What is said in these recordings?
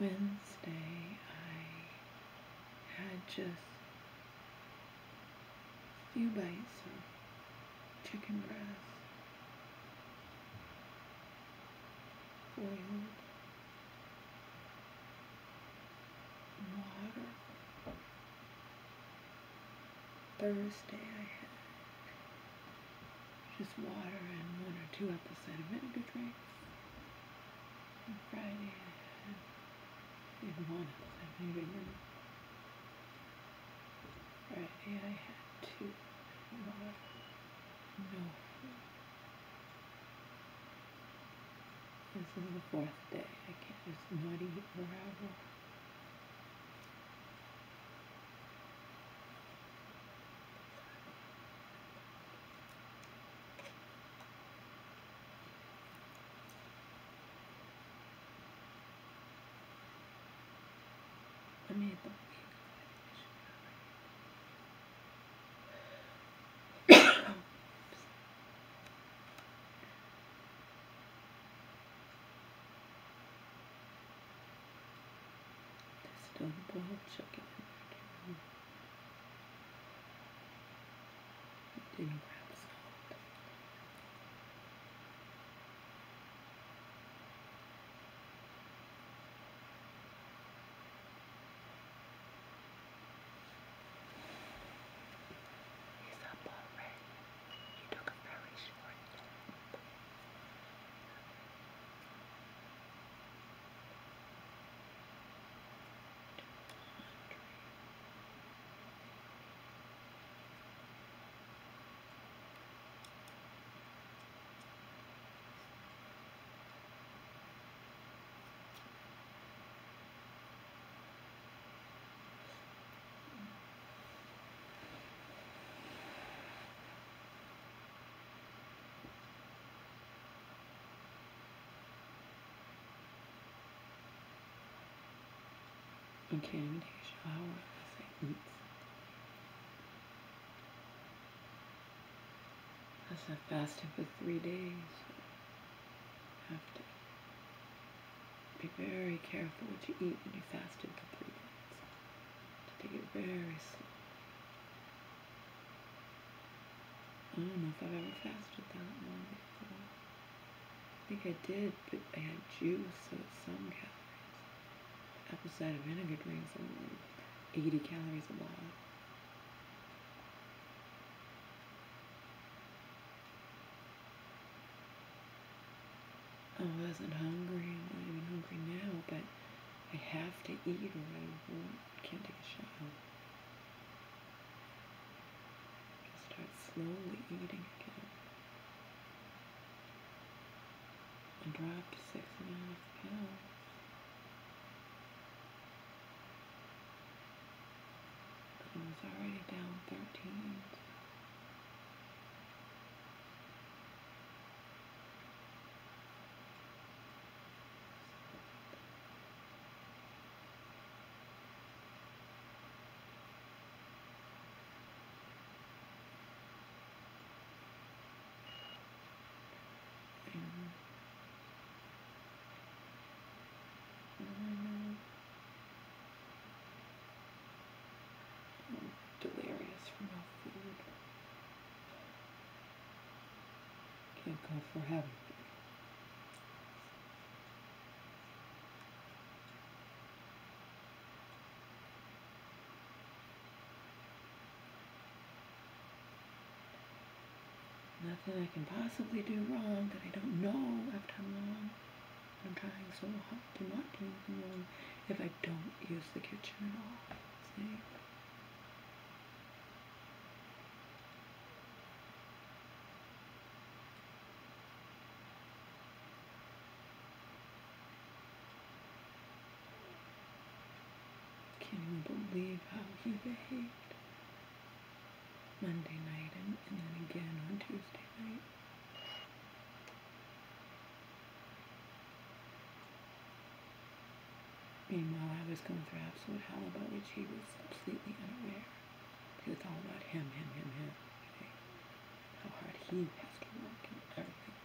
Wednesday, I had just a few bites of chicken breast, boiled water. Thursday, I had just water and one or two apple cider vinegar drinks. And Friday, I apple cider vinegar drink. Friday, I had two water, no. This is the fourth day. I can't just not eat forever. I the There's still boiled chicken in too. I can't even take a shower unless I I fasted for three days. Have to be very careful what you eat when you fasted for three days. To take it very slow. I don't know if I've ever fasted that long before. I think I did, but I had juice, so it's some calories apple cider vinegar drinks only 80 calories a bottle. I wasn't hungry. I'm not even hungry now, but I have to eat or I won't, can't take a shower. Just start slowly eating again. I dropped six and a half pounds. I was already down 13. And I'm delirious from no food. For heaven. Nothing I can possibly do wrong that I don't know I've done wrong. I'm trying so hard to not do anything wrong if I don't use the kitchen at all. Can't even believe how he behaved Monday night and, and then again on Tuesday night. Meanwhile, I was going through absolute hell about which he was completely unaware. It was all about him, him, him, him. Okay? How hard he has to work and everything.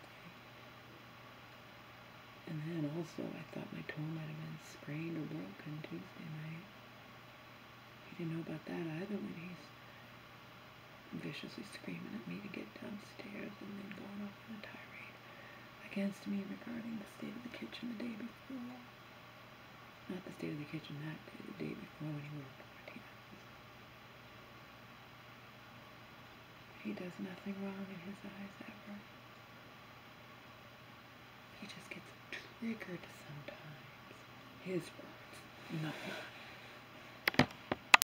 And then also, I thought my toe might have been sprained or didn't know about that either when he's viciously screaming at me to get downstairs and then going off on a tirade against me regarding the state of the kitchen the day before. Not the state of the kitchen that day, the day before when he worked 14 hours. He does nothing wrong in his eyes ever. He just gets triggered sometimes. His words, not mine.